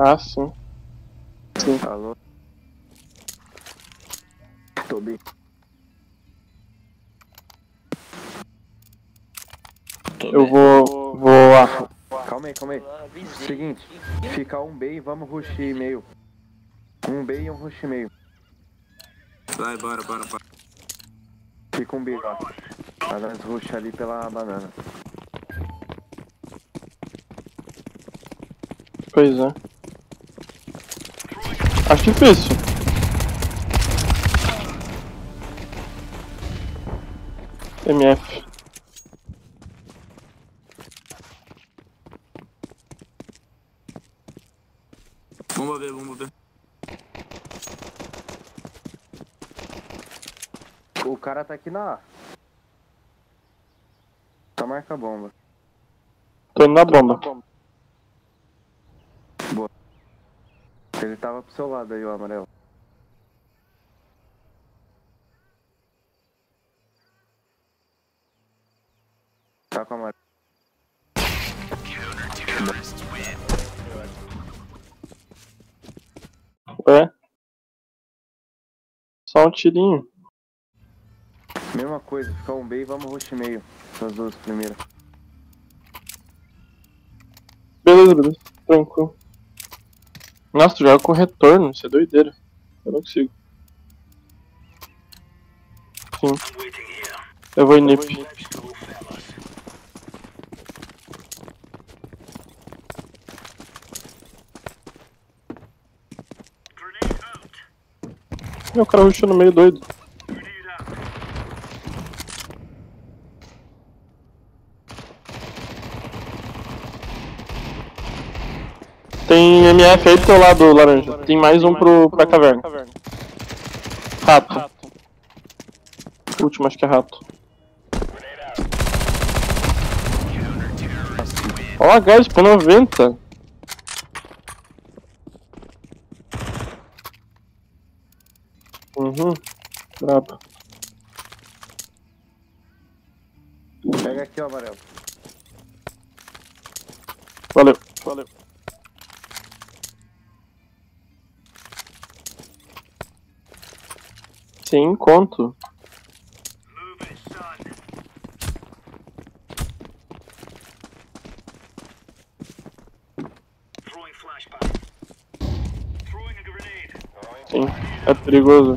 Ah, sim. Sim. Alô? Tô bem. Eu vou. Vou. Ah, Calma aí, calma aí. Seguinte, fica um B e vamos rush e meio. Um B e um rush e meio. Vai, bora, bora, bora. Fica um B lá. Mas nós rush ali pela banana. pois é. Acho difícil. MF. Vamos ver, vamos ver. O cara tá aqui na A. Só marca a bomba. Tô indo na bomba. Ele tava pro seu lado aí, o amarelo. Tá com o amarelo. É. Só um tirinho. Mesma coisa, fica um B e vamos rush meio. As duas primeiras. Beleza, beleza. Tranquilo. Nossa, tu joga com retorno, isso é doideira. Eu não consigo. Sim. Eu vou em NIP. Meu cara rushou no meio doido. MF aí do teu lado, laranja. Tem mais um pro, pra caverna. Rato. Último, acho que é rato. Ó, a gás por 90. Uhum. Brabo. Pega aqui, ó, amarelo. Valeu. Valeu. Sim, conto. Sim, é perigoso.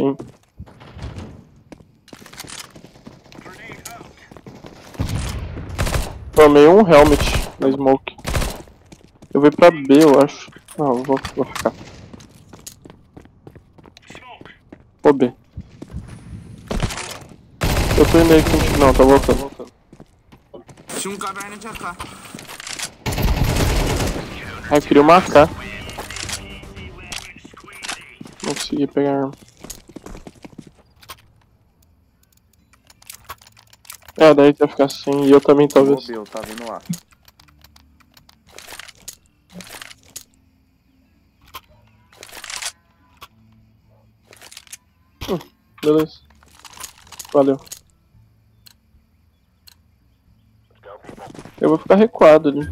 Sim. Tomei um helmet na smoke. Eu vou pra B, eu acho. Não, eu vou, vou ficar. Vou B. Eu tô indo aí. Não, tá voltando. Tinha um caverna de AK. Ah, eu queria AK. Não consegui pegar arma. É, daí vai ficar assim, e eu também talvez. Vou B, eu tava indo lá. Beleza. Valeu. Eu vou ficar recuado ali.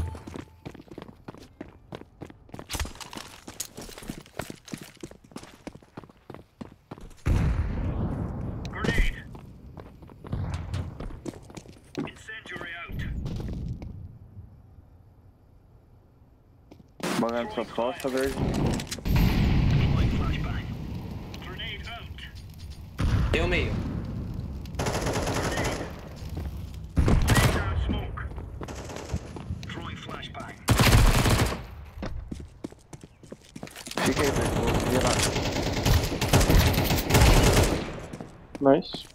Bagando suas costas, verde. Tem o meio. Fica aí, verde. Vou subir lá. Nice.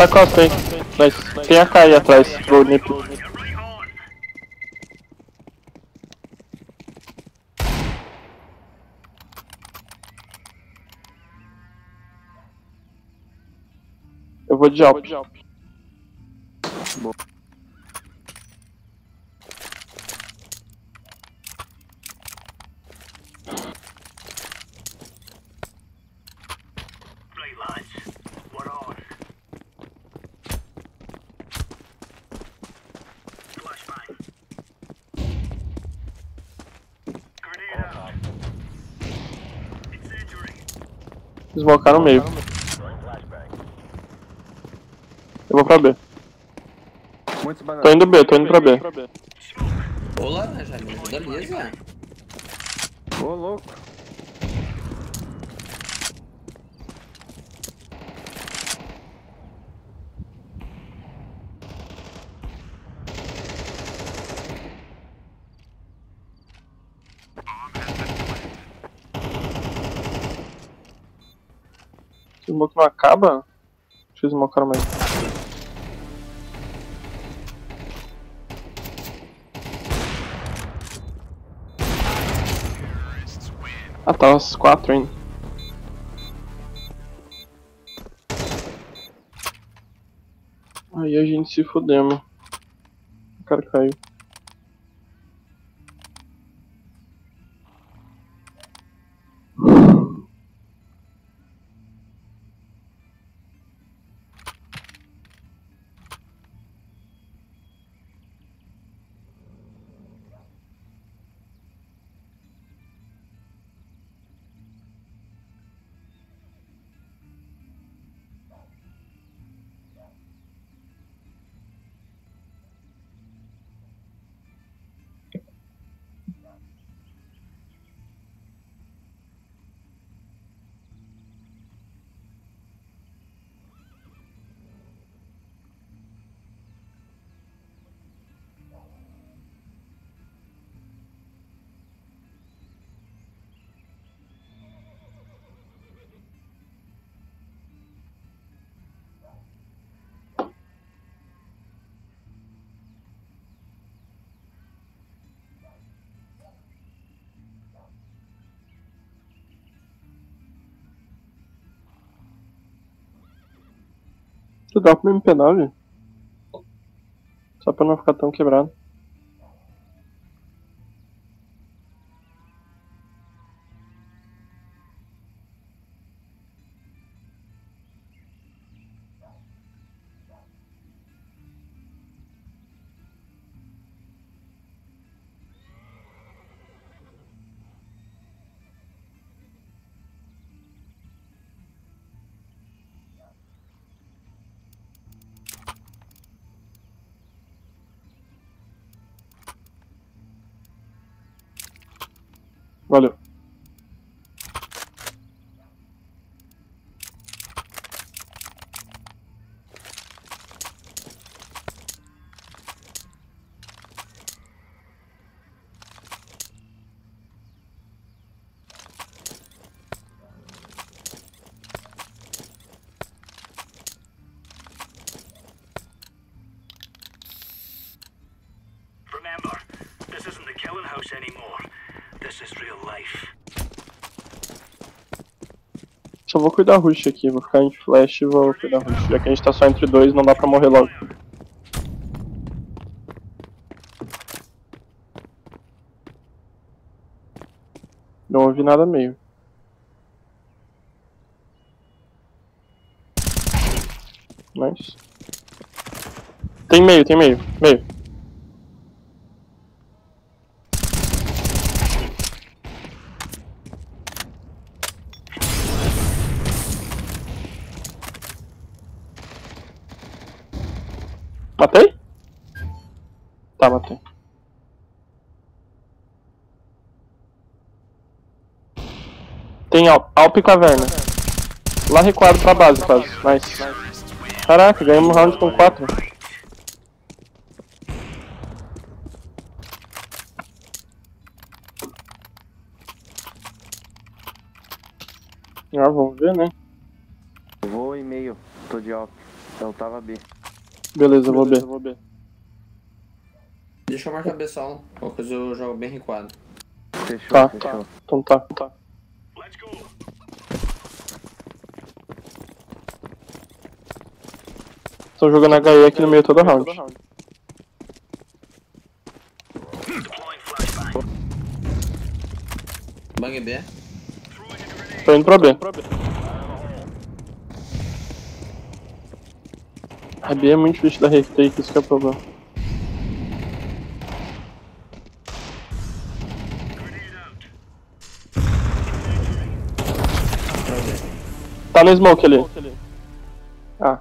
Tá costa, hein? Nice. Tem a aí atrás, vou nip. Eu vou de Alp. Smocar no meio. Eu vou pra B. Tô indo B, tô indo pra B. Ô, laranja, Zé. Ô, louco. Smoke não acaba, deixa eu smocar mais. Ah, tá as quatro ainda. Aí a gente se fudemos. O cara caiu. Tu dá pro MP9? Só pra não ficar tão quebrado. Valeu. Remember, this isn't the killing house anymore. Só vou cuidar rush aqui, vou ficar em flash e vou cuidar rush. Já que a gente tá só entre dois, não dá pra morrer logo. Não ouvi nada meio. Nice. Tem meio, tem meio, meio. Matei? Tá, matei. Tem Alp, Alp e Caverna. Lá recuado pra base, quase. Nice. Caraca, ganhamos um round com 4. Ah, vamos ver, né? vou em meio, tô de alto. Eu tava B. Beleza, eu vou ver. Deixa eu marcar B só coisa eu jogo bem recuado. Fechou, Tá. fechou. Então tá. tá. Let's go. Estão jogando HE aqui no meio todo round. Bang B. Tô indo pra B. A B é muito difícil da retake, isso que é o problema. Tá no smoke ali. Ah.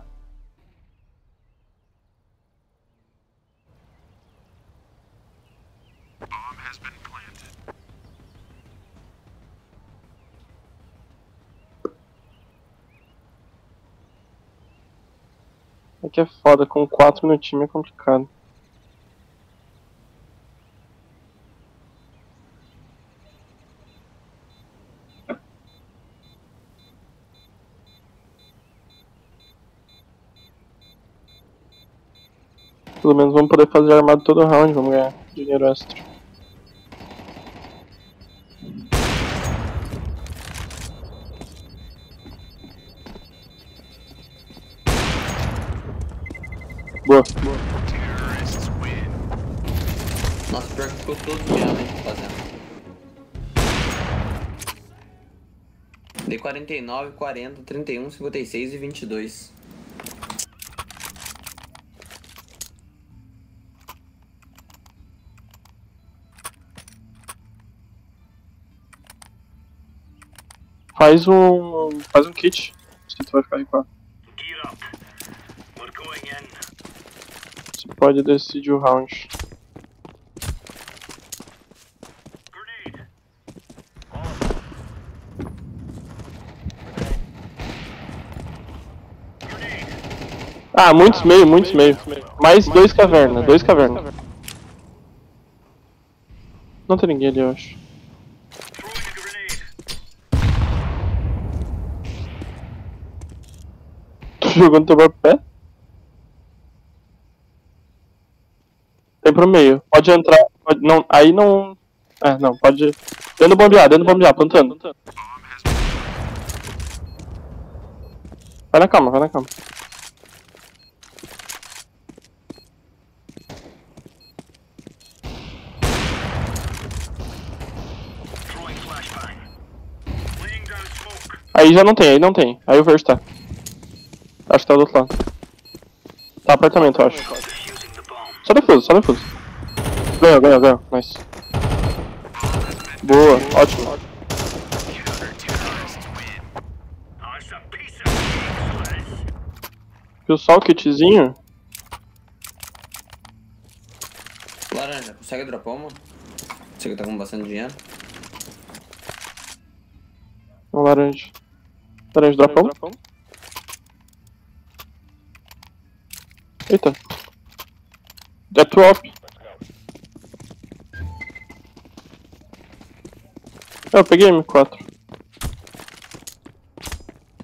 Que é foda, com 4 no time é complicado. Pelo menos vamos poder fazer armado todo round, vamos ganhar dinheiro extra. Boa. Boa. Nossa, pior que ficou todo miado, hein, rapaziada. Dei 49, 40, 31, 56 e 22. Faz um. faz um kit. Se tu vai ficar em 4 pode decidir o round. Ah, muitos meio, muitos meio. Mais dois caverna, dois caverna. Não tem ninguém ali, eu acho. Tô jogando teu próprio pé? Tem pro meio. Pode entrar. Pode, não, aí não. É, não, pode. Dentro do bombear, dentro do bombear, plantando. Vai na calma, vai na smoke. Aí já não tem, aí não tem. Aí o verde tá. Acho que tá do outro lado. Tá apartamento, eu acho. Só defuso, só defuso. Ganhou, ganhou, ganhou. Nice. Boa, ótimo. Les. Viu só o kitzinho? Laranja, consegue dropar uma? Você que tá com bastante dinheiro. Um laranja. Laranja dropão? Eita. Get drop. É, eu peguei M4.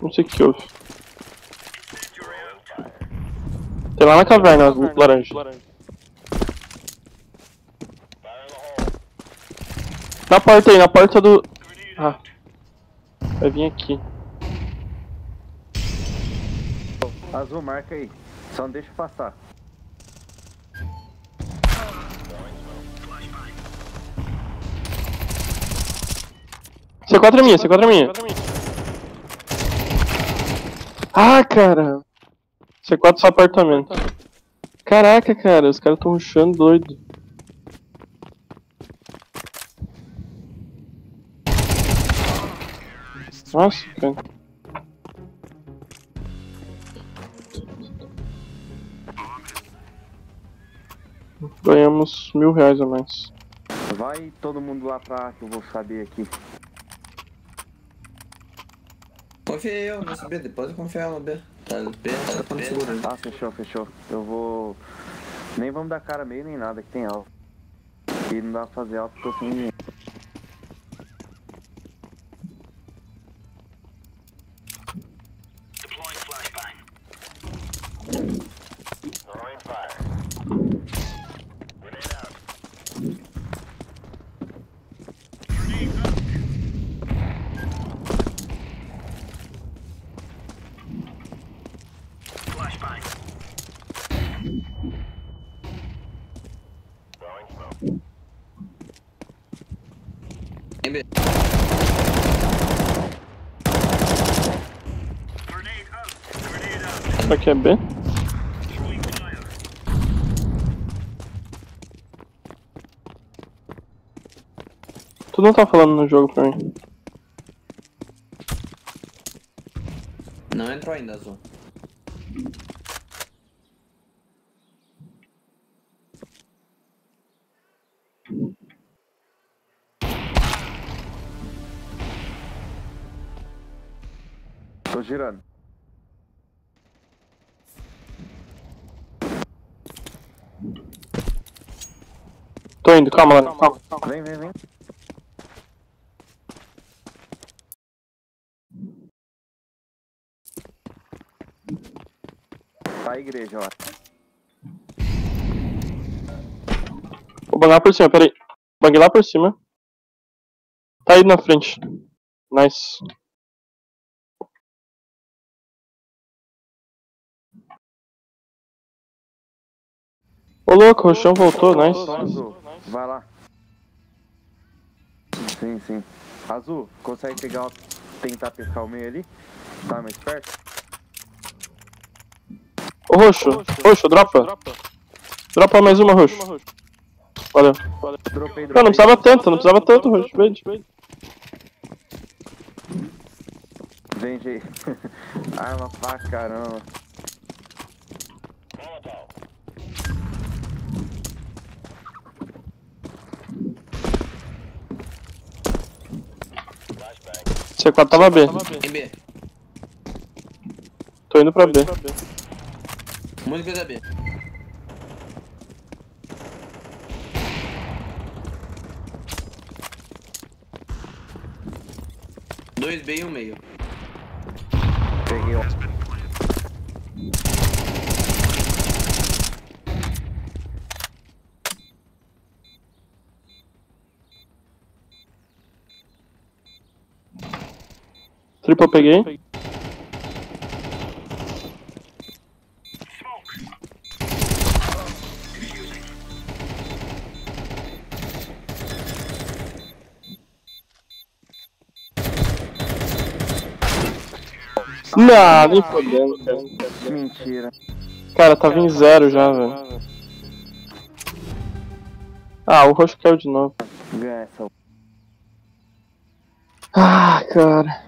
Não sei o que houve. Tem lá na caverna, as laranja. Na porta aí, na porta do. Ah, vai vir aqui. Azul, marca aí. Só não deixa passar. C4 é minha, C4 é minha. Ah, cara. C4 só apartamento. Caraca, cara, os caras tão rushando doido. Nossa, cara. Ganhamos mil reais a mais. Vai todo mundo lá pra que eu vou saber aqui. Confiei eu nesse B, depois eu confiar no B. Tá, B tá ficando seguro. né? Tá, fechou, fechou. Eu vou. Nem vamos dar cara meio nem nada que tem alto. E não dá pra fazer alto porque eu tô sem dinheiro. Que é B? Tu não tá falando no jogo pra mim. Não entrou ainda, Azul. Tô girando. Tô indo, calma, Lana, calma. Vem, vem, vem. Tá a igreja, ó. Vou bangar por cima, peraí. Banguei lá por cima. Tá aí na frente. Nice. Ô louco, o chão voltou, nice. Vai lá. Sim, sim. Azul, consegue pegar, o- tentar pescar o meio ali? Tá mais perto? Ô roxo, roxo, dropa. Dropa mais uma, roxo. Valeu. Dropei, dropei. Não, não precisava tanto, não precisava tanto, roxo. Vende. Vem, gente. Arma pra caramba. C4 tava B. Em B. Tô indo pra B. Muito coisa B. Dois B e um meio. Peguei um. Triple peguei. Não, nem fodendo, cara. Mentira. Cara, tava em zero já, velho. Ah, o roxo caiu de novo. Ah, cara.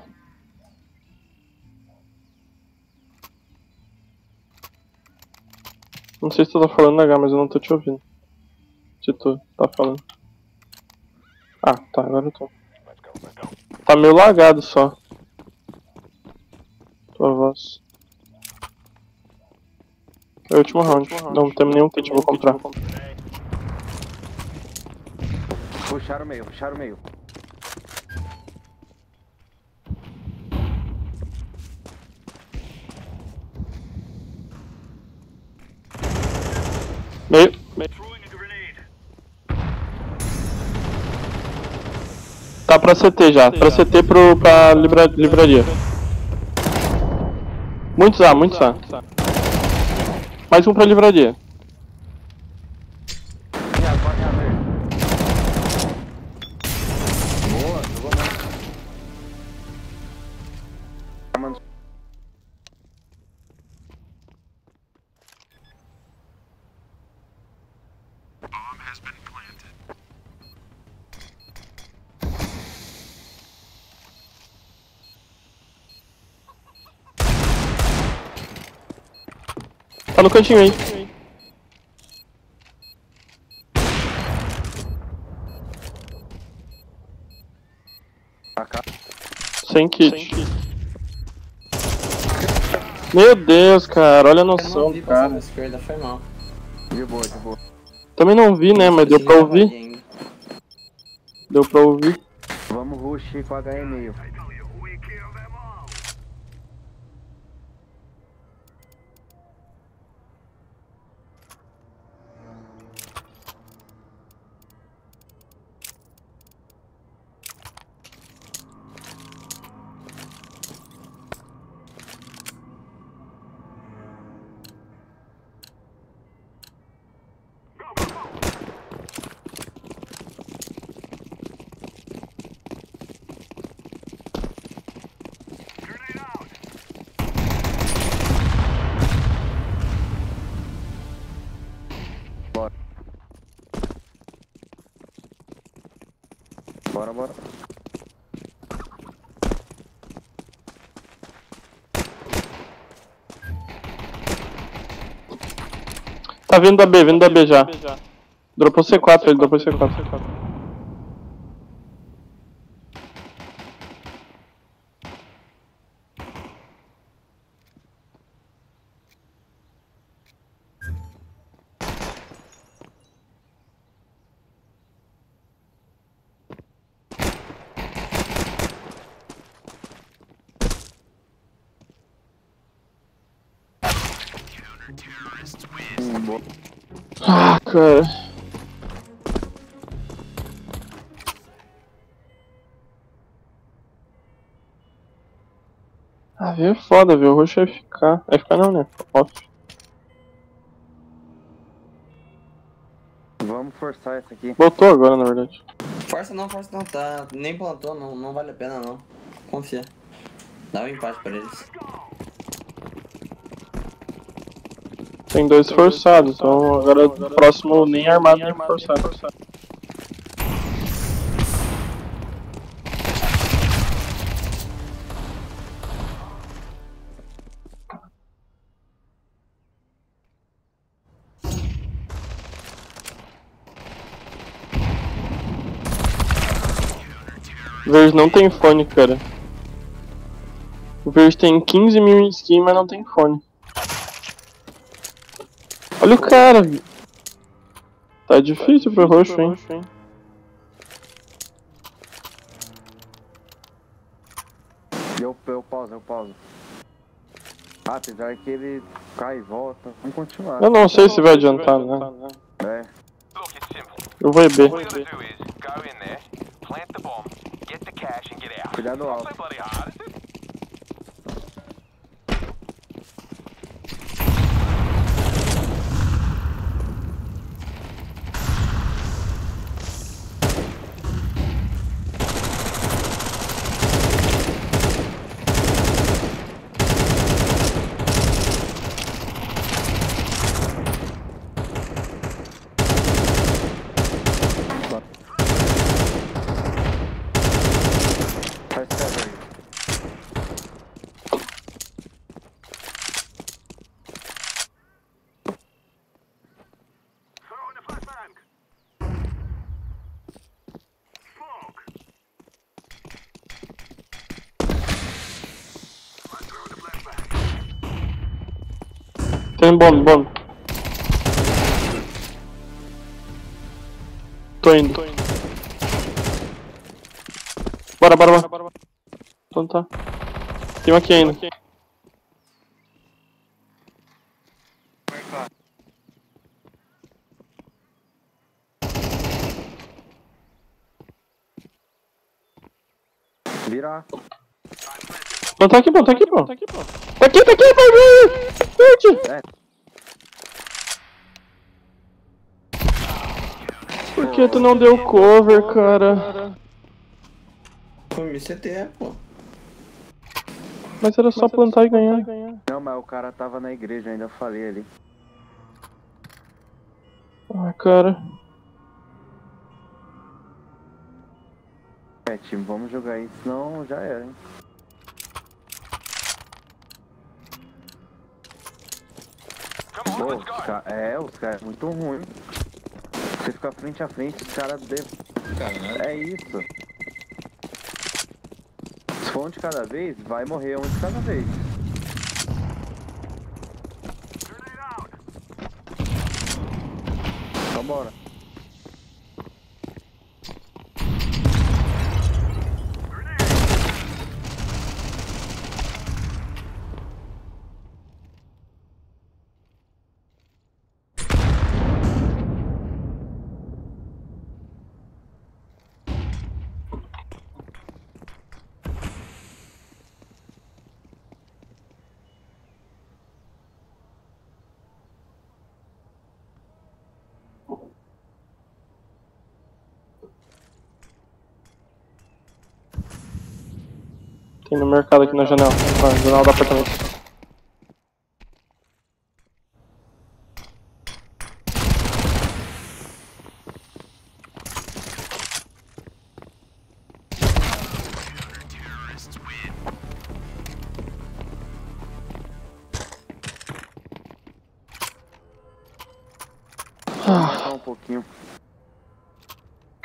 Não sei se tu tá falando H, mas eu não tô te ouvindo. Se tu tá falando. Ah, tá, agora eu tô. Tá meio lagado só. Tua voz. É o último round. Não temos nenhum kit, vou comprar. Puxaram o meio, puxaram o meio. Tá pra CT já. Pra CT pro, pra livra, livraria. Muitos A, muitos A. Mais um pra livraria. Tá no cantinho aí. Pra cá. Sem kit. Meu Deus, cara, olha a Eu não noção, cara. esquerda, foi mal. De boa, de boa. Também não vi, né, mas deu pra ouvir. Deu pra ouvir. Vamos rush com HE Tá vindo da B, vindo da B já. Dropou C4, ele dropou C4. C4. Ah, cara. Ah, viu? É foda, viu? O roxo é FK. FK não, né? Off. Vamos forçar essa aqui. Botou agora, na verdade. Força não, força não, tá. Nem plantou, não, não vale a pena não. Confia. Dá um empate pra eles. Tem dois forçados, então agora o próximo nem armado nem forçado. Verde não tem fone, cara. O verde tem 15 mil em skin, mas não tem fone. Olha o cara! Tá difícil pro roxo, hein? Eu, eu pauso, eu pauso. Ah, apesar que ele cai e volta. Vamos continuar. Eu não sei se vai adiantar, né? É. Look, it's simple. Eu vou EB. All you Tem bomba, bomba. Tô indo. Bora, bora, bora. Então tá. Tem um aqui ainda. Virar. Não, tá aqui, pô, tá aqui, pô. Tá aqui, tá aqui, pô. Verde! É. Por que tu não deu cover, cara? Foi me CT, pô. Mas era só plantar e ganhar. Não, mas o cara tava na igreja ainda, eu falei ali. Ah, cara. É, time, vamos jogar aí, senão já era, hein. Pô, os É, os caras é muito ruim. Você fica frente a frente, os caras devem. Caralho. É isso. Se for um de cada vez, vai morrer um de cada vez. Vambora. No mercado aqui na janela. Na janela do apartamento.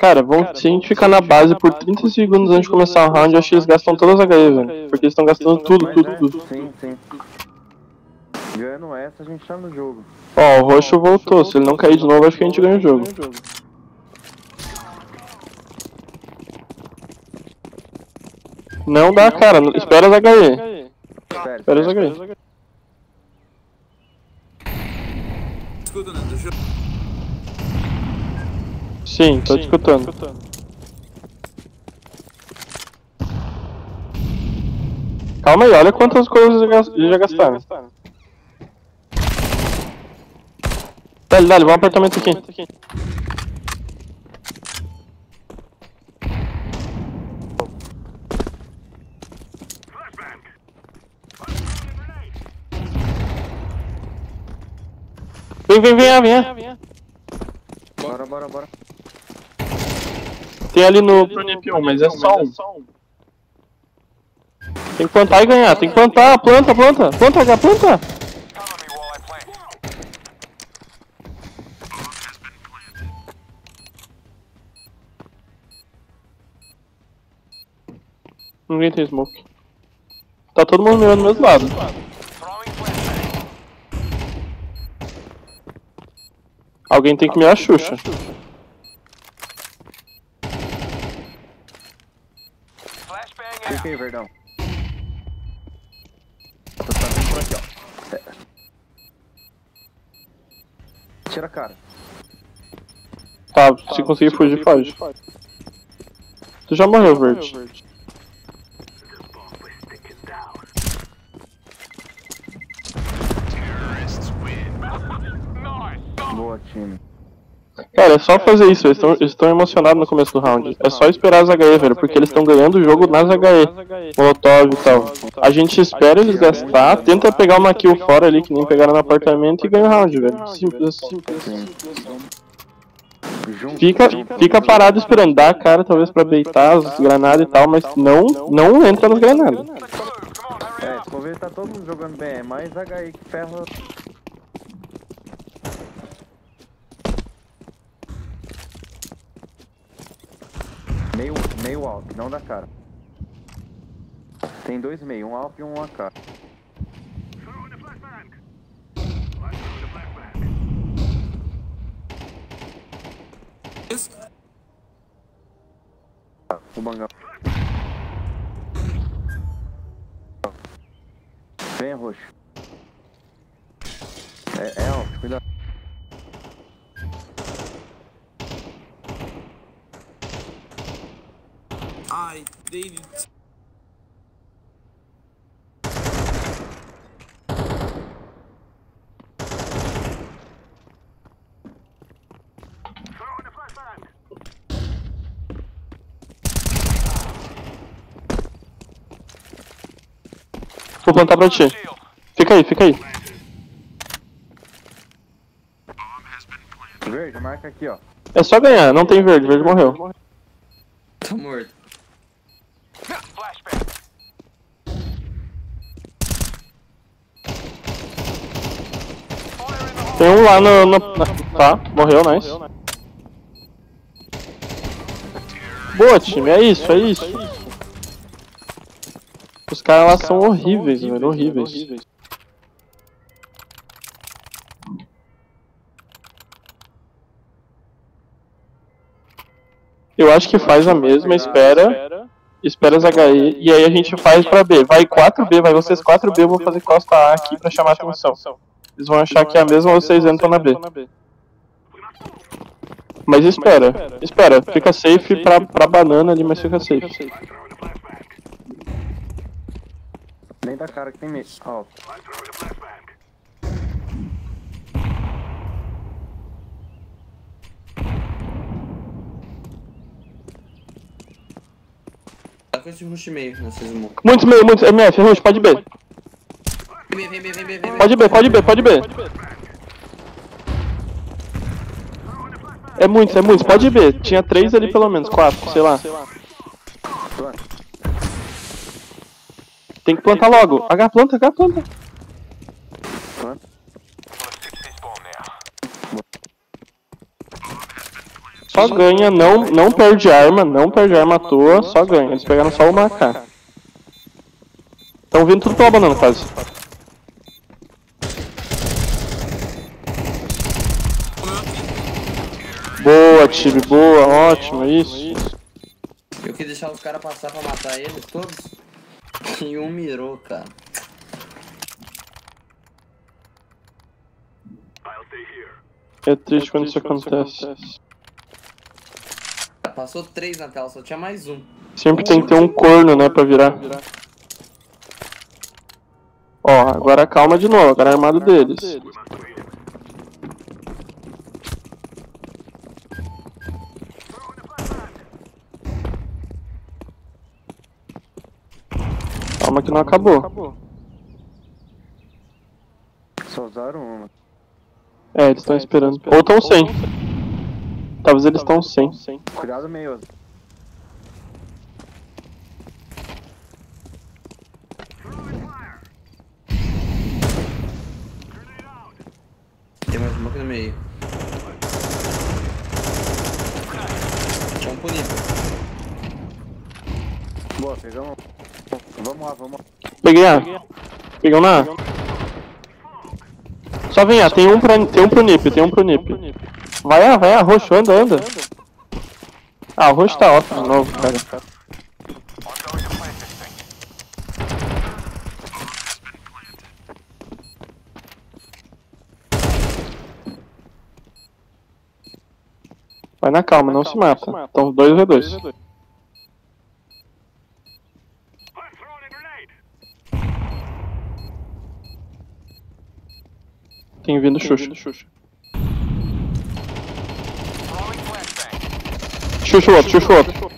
Cara, vão, se a gente ficar na base por 30 segundos antes de começar o round, eu acho que eles gastam todas as HE, velho. Porque eles estão gastando tudo, tudo, é, tudo. sim, sim. Ganhando essa, a gente tá no jogo. Ó, o roxo voltou. Se ele não cair de novo, acho que a gente ganha o jogo. Não dá, cara. Espera as HE. Espera, Espera as HE. Escuta, né? Deixa eu... Sim, tô te escutando. Calma aí, olha quantas coisas já gas- já gastaram. Dale, dale, vamos apartamento aqui. Vem, vem, vem, vem, vem. Bora, bora, bora. Tem ali no Pronip 1, mas é só um. Tem que plantar e ganhar, tem que plantar, planta, planta, planta, planta. Cover me while I plant. Ninguém tem smoke. Tá todo mundo mirando do mesmo lado. Alguém tem que mirar a Xuxa. Aí, Verdão. Tô tá vindo por aqui, ó. É. Tira a cara. Tá, se conseguir fugir, foge. Tu já morreu, Verde. Boa, time. Cara, é só fazer isso, eles estão emocionados no começo do round. É só esperar as HE, velho, porque eles estão ganhando o jogo nas HE. Molotov e tal. A gente espera eles gastar, tenta pegar uma kill fora ali, que nem pegaram no apartamento, e ganha o round, velho. Simples assim. Fica, fica parado esperando, dá a cara talvez pra beitar as granadas e tal, mas não, não entra nas granadas. É, for ver, tá todo mundo jogando bem. É mais HI que ferra. Meio, meio alto, não da cara. Tem dois meio, um alto e um AK. O bangão. Vem, roxo. É, é alto, cuidado. Ai, David. Vou plantar pra ti. Fica aí, fica aí. Verde, marca aqui, ó. É só ganhar, não tem verde, verde morreu. Tô morto. Tem um lá no. no- tá, morreu, nice. Boa, time, é isso, é isso. Os caras lá são horríveis, velho, horríveis. Eu acho que faz a mesma, espera, espera as HE, e aí a gente faz pra B. Vai 4B, vai vocês 4B, eu vou fazer costa A aqui pra chamar atenção. Eles vão achar que é a mesma, vocês entram na B. Mas espera, espera, fica safe pra, pra banana ali, mas fica safe. Nem da cara que tem the flashbang. Tá com esse rush meio nessa smoke. Muitos meio, muitos, MF, Rush, pode B. Vem, vem, vem, vem, vem. Pode B, pode B, pode B. É muitos, é muitos, pode B. Tinha três ali pelo menos, quatro, sei lá. Tem que plantar logo. H planta, H planta. Só ganha, não, não perde arma, não perde arma à toa, só ganha. Eles pegaram só uma AK. Estão vindo tudo pela banana quase. Boa, time, boa, ótimo, isso. Eu quis deixar os caras passar pra matar eles todos. E um mirou, cara. É triste quando isso acontece. Passou três na tela, só tinha mais um. Sempre tem que ter um corno, né, pra virar. Ó, agora calma de novo, agora é armado deles. Calma que não acabou. Só usaram uma. É, eles estão esperando. Ou estão sem. Talvez eles estão sem. Cuidado meio. Tem mais um aqui no meio. Vamos pro nível. Boa, pegamos. Vamos lá, vamos lá. Peguei A. Peguei um na A. Só vem A, tem um, pra, tem um pro Nip, tem um pro Nip. Vai A, vai A, roxo, anda, anda. Ah, o roxo tá off de novo, cara. Vai na calma, não se mata. Então 2v2. Tem vindo Xuxa. Throwing flashbang. Xuxa o outro, xuxa outro.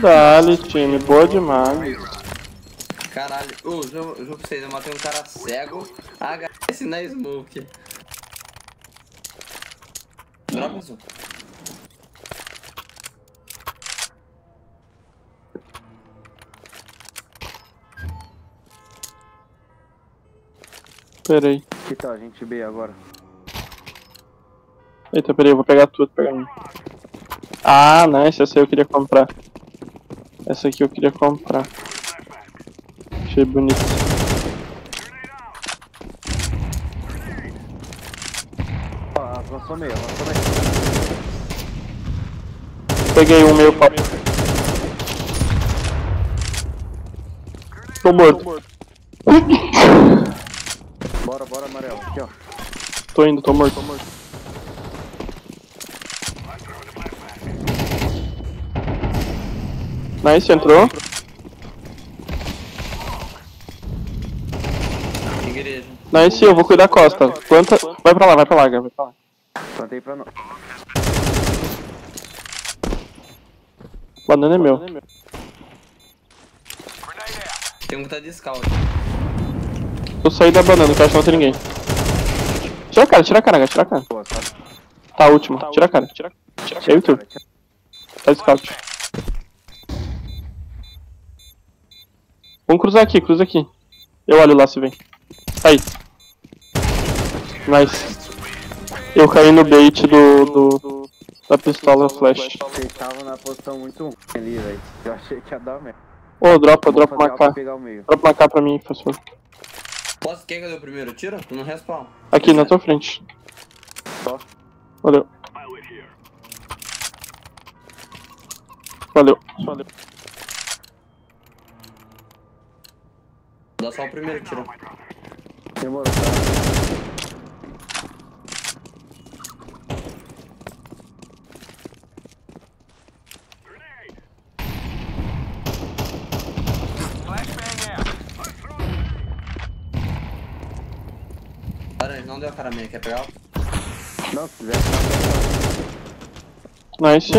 Dale, time, boa demais. Caralho, ô, juro, juro pra vocês, eu matei um cara cego, HS na smoke. Dropa isso. Pera aí. Que tal a gente B agora? Eita, peraí, eu vou pegar tudo, pegar mim. Ah, nice, essa aí eu queria comprar. Essa aqui eu queria comprar. Achei bonito. Ó, avançou meio, avançou meio. Peguei um meio papo. Tô morto. Bora, bora, amarelo. Aqui, ó. Tô indo, tô morto. Nice, entrou. Igreja. Nice, eu vou cuidar da costa. Planta. Vai pra lá, vai pra lá, Gabi, vai pra lá. Plantei pra nós. Banana é meu. Tem um que tá de scout. Eu saí da banana, que eu acho que não tem ninguém. Tira a cara, tira a cara, tira a cara. Boa, sabe? Tá, a última. Tira a cara. Tira a Eu e tu. Tá de scout. Vamos cruzar aqui, cruza aqui. Eu olho lá se vem. Aí. Nice. Eu caí no bait do, do da pistola flash. Vocês estavam na posição muito ruim ali, velho. Eu achei que ia dar merda. Ô, dropa, dropa uma K. Dropa uma K pra mim, por favor. Posso, quem que deu o primeiro tiro? Tu não respawn. Aqui, na tua frente. Só. Valeu. Valeu. Valeu. Dá só o primeiro tiro. Demorou, Não deu a cara minha, quer pegar? Não, se quiser. Nice.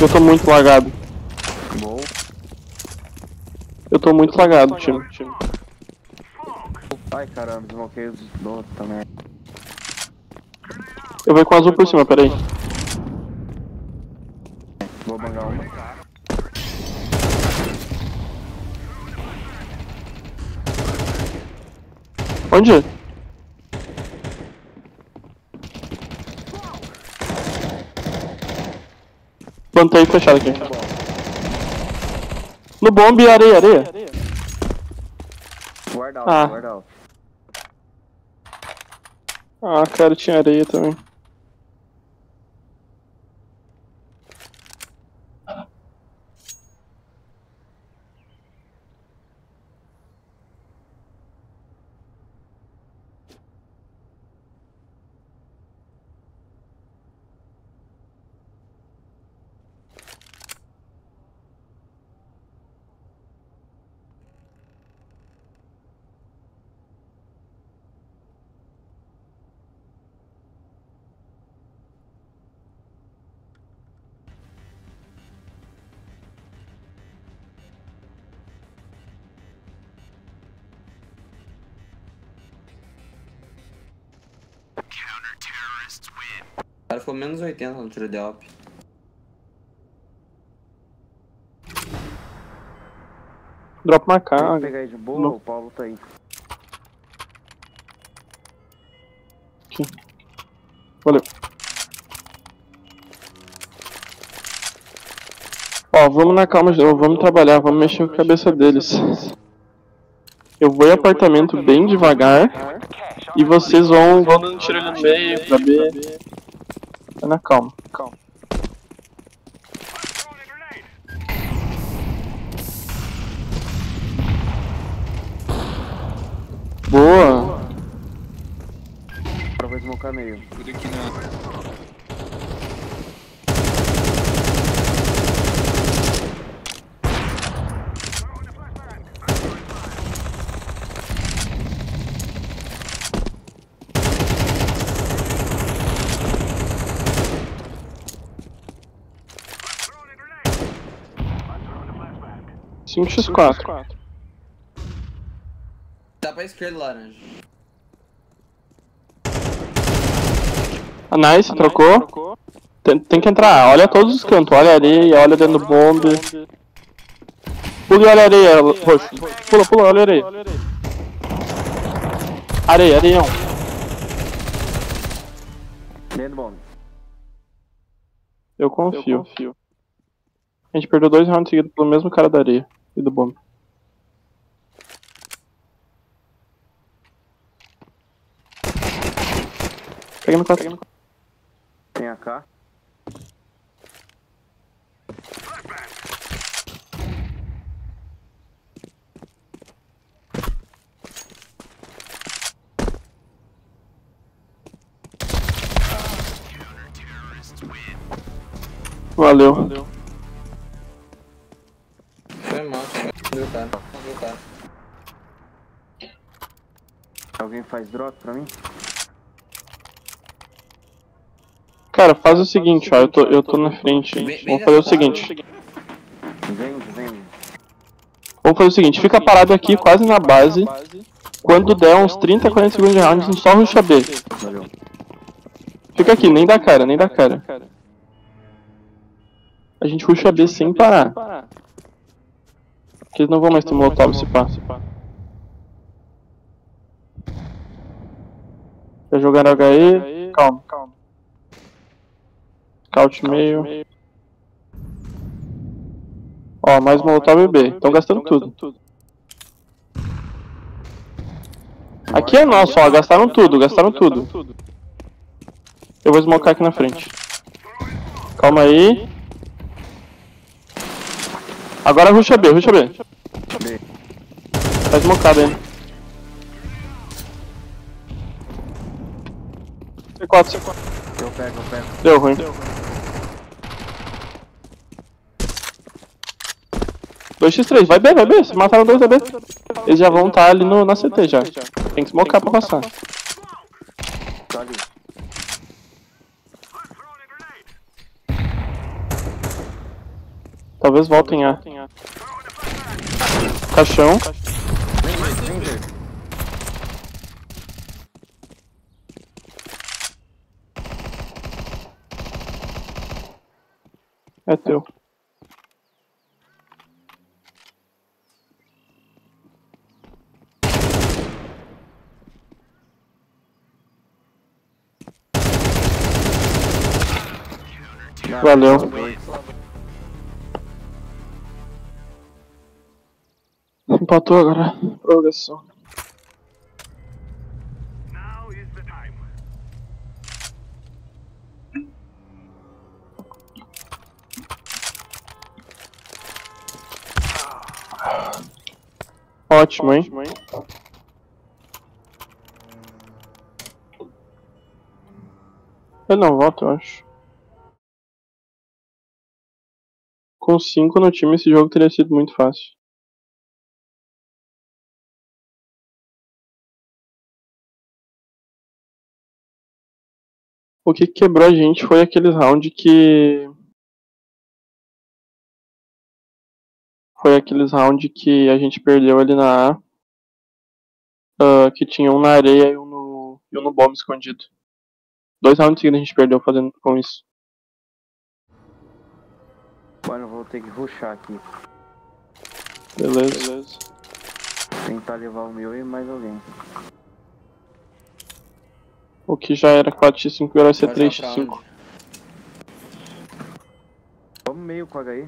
Eu tô muito lagado. Bom. Eu tô muito lagado, time. Ai, caramba, desmoquei os do outro também. Eu vou com azul por cima, peraí. Vou bangar uma. Onde? Plantei fechado aqui. No bombe, areia, areia. Guarda Ah. guarda. Ah, cara, tinha areia também. Menos 80 no tiro de op. Drop uma Vem carga. pegar aí de boa, Não. o Paulo tá aí. Valeu. Ó, vamos na calma, de novo, vamos trabalhar, vamos mexer com a cabeça deles. Eu vou em apartamento bem devagar e vocês vão, vão dando tiro ali no meio, pra B. Ana, calma, calma. Boa! Agora vai smocar meio. Tudo aqui não. 5x4. 5x4. Tá pra esquerda, laranja. A Nice, ah, trocou. Trocou. Tem, tem, que entrar, olha todos os cantos, olha a areia, olha dentro do bombe. Pula e olha a areia, roxo. Pula, pula, olha a areia. Areia, areião. Dentro do bombe. Eu confio. A gente perdeu dois rounds seguidos pelo mesmo cara da areia e do bombe. Pega no 4. Tem AK. Valeu. Foi viu, cara? Viu, cara? Alguém faz drop pra mim? Cara, faz o seguinte, ó, eu tô, eu tô na frente. Vamos fazer o seguinte. Vamos fazer o seguinte, fica parado aqui, quase na base. Quando der uns 30, 40 segundos de round, a gente só ruxa B. Fica aqui, nem dá cara, nem dá cara. A gente ruxa B sem parar. Porque eles não vão mais ter molotov se pá. Já jogaram HE, calma. Scout meio. Ó, mais molotov e B. Estão gastando tudo. Aqui é nosso, ó. Gastaram tudo, gastaram tudo. Eu vou smocar aqui na frente. Calma aí. Agora ruxa B, ruxa B. B. Tá smocado ainda. C4, C4. Eu pego, eu pego. Deu ruim. Dois x 3 vai B, vai B. Se mataram dois, vai B. Eles já vão estar ali no, na CT já. Tem que smocar pra passar. Talvez voltem a. Caixão. É teu. Valeu. Empatou agora. Prorrogação. Is the time. Ótimo, hein? Ele não volta, eu acho. Com 5 no time, esse jogo teria sido muito fácil. O que quebrou a gente foi aqueles round que. Foi aqueles round que a gente perdeu ali na A. ah, que tinha um na areia e um no, e um no bomb escondido. Dois rounds seguidos a gente perdeu fazendo com isso. Mano, eu vou ter que rushar aqui. Beleza. Beleza. Tentar levar o meu e mais alguém. O que já era 4x5 agora vai ser Vai jogar pra 3x5. onde? Vamos meio com HI.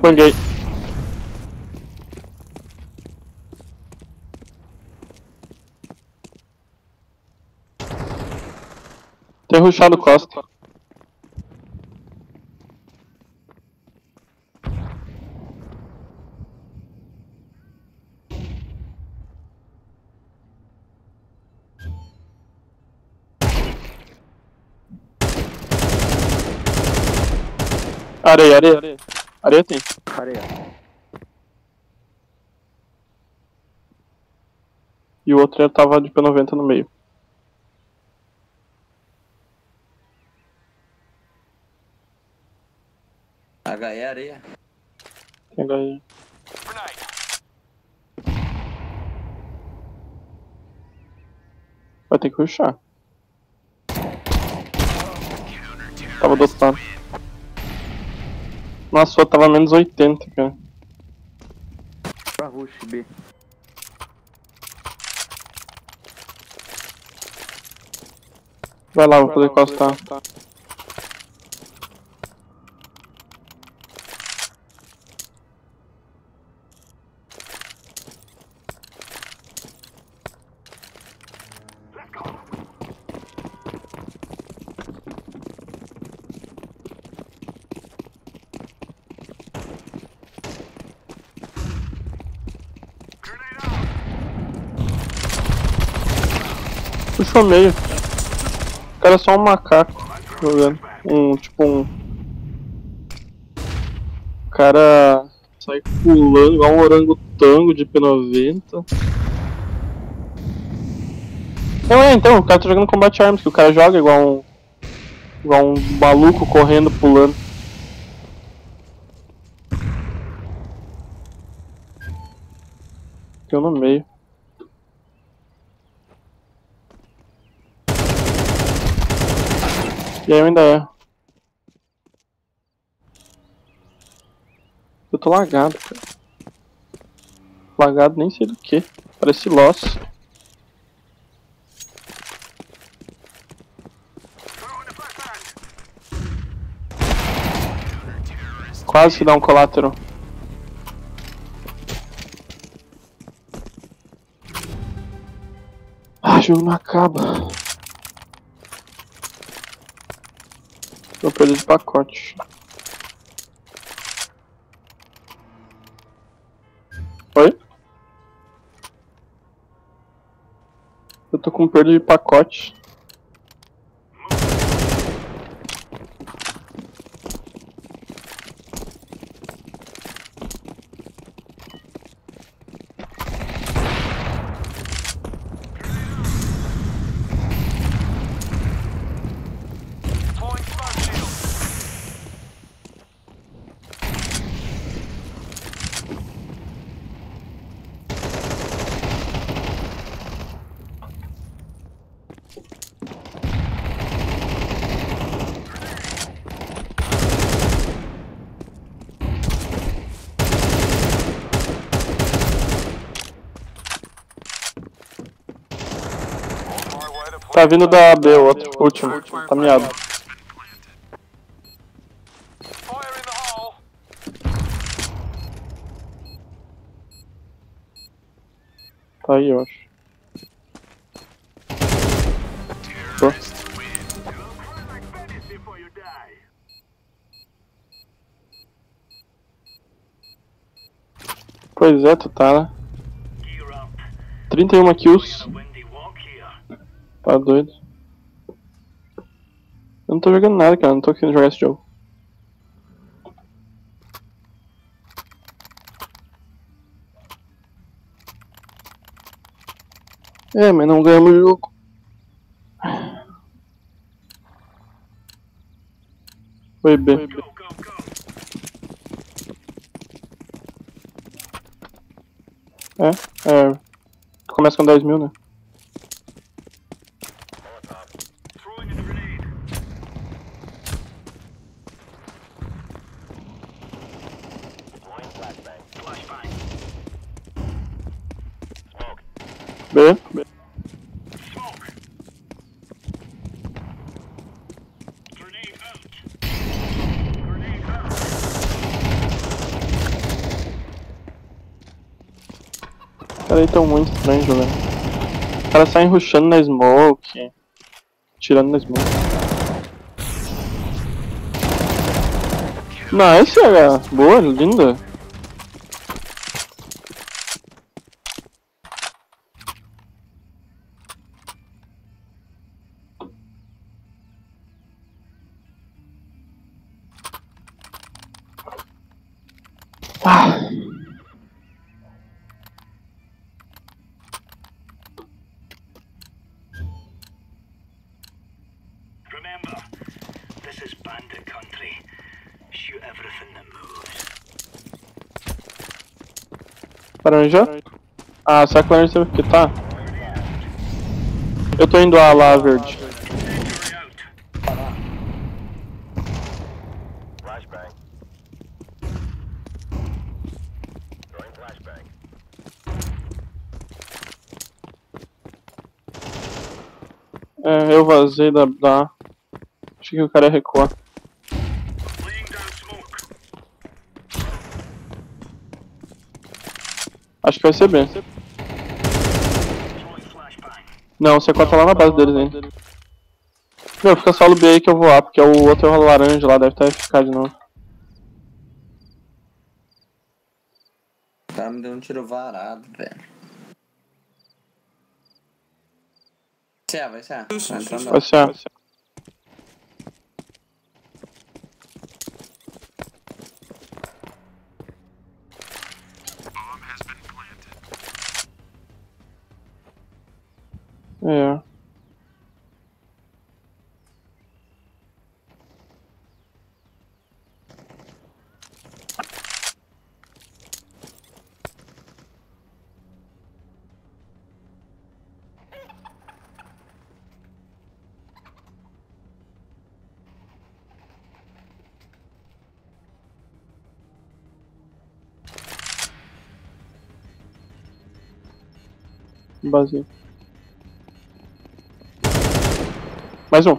Banguei. Tem rushado Costa. Areia, areia, areia. Areia tem. Areia. E o outro tava de P90 no meio. HE areia. HE. Vai ter que rushar. Tava do outro lado. Nossa, o outro tava menos 80, cara. Pra rush B. Vai lá, vou fazer costar. Puxou meio. O cara é só um macaco jogando. Um, tipo um. O cara sai pulando igual um orangotango de P90. Não é, então, o cara tá jogando Combat Arms, que o cara joga igual um. igual um maluco correndo, pulando. Eu no meio. E eu ainda é. Eu tô lagado, cara. Lagado nem sei do que. Parece Loss. Quase que dá um collateral. Ah, o jogo não acaba. Eu perdi pacote. Oi? Eu tô com perda de pacote. Tá vindo da B, o outro, último. Tá miado. Tá aí, eu acho. Tô. Pois é, tu tá, né? Gear up. 31 kills. Tá doido. Eu não tô jogando nada, cara. Não tô querendo jogar esse jogo. É, mas não ganhamos o jogo. Foi B. É, é. Começa com 10 mil, né? Caras aí tão muito estranhos jogando. Os caras saem rushando na smoke. Tirando na smoke. Nice, H. Boa, linda. Laranja? Ah, será que laranja sabe que tá? Eu tô indo a lá, verde. É, eu vazei da, da. Achei que o cara ia recuar. Acho que vai ser B. Não, o C4 tá lá na base deles ainda. Meu, fica só no B aí que eu vou A, porque o outro é o laranja lá, deve estar FK de novo. O cara me deu um tiro varado, velho. Vai ser. Vai entrar Vai ser Base. Mais um.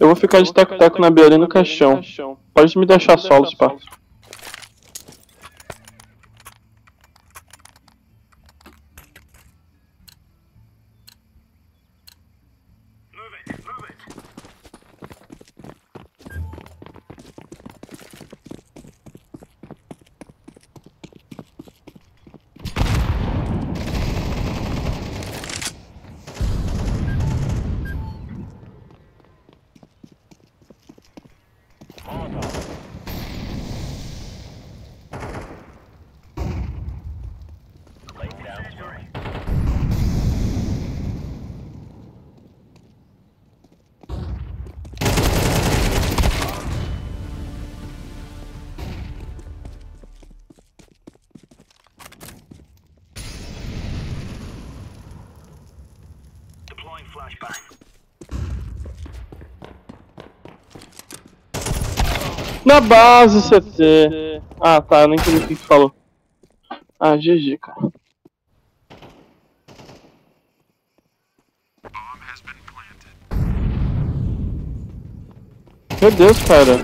Eu vou ficar de taco-taco na B ali no caixão. Pode me deixar solo, pá. Na base, CT. Ah, tá, eu não entendi o que falou. Ah, GG, cara. Meu Deus, cara.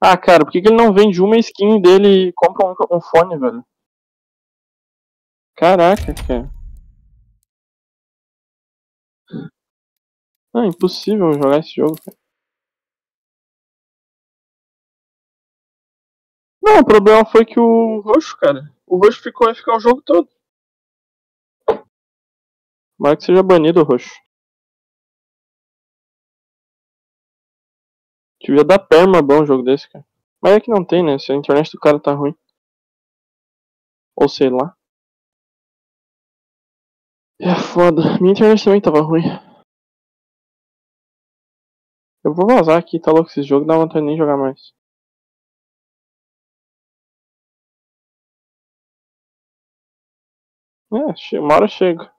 Ah, cara, por que, que ele não vende uma skin dele e compra um, um fone, velho? Caraca, cara. Ah, impossível jogar esse jogo, cara. Não, o problema foi que o roxo, cara. O roxo ficou ficar o jogo todo. Tomara que seja banido o roxo. Devia dar perma bom um jogo desse, cara. Mas é que não tem, né? Se a internet do cara tá ruim. Ou sei lá. É foda. Minha internet também tava ruim. Eu vou vazar aqui, tá louco esse jogo, dá vontade de nem jogar mais. É, uma hora chega.